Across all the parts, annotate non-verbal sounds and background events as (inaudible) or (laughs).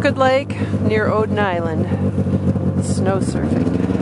Crooked Lake near Odin Island. Snow surfing.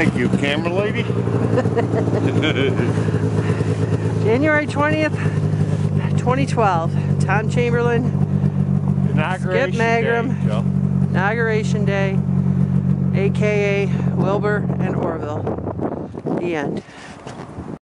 Thank you, camera lady. (laughs) January 20th, 2012. Tom Chamberlin, Inauguration Skip Magrum. day, Inauguration Day, aka Wilbur and Orville. The end.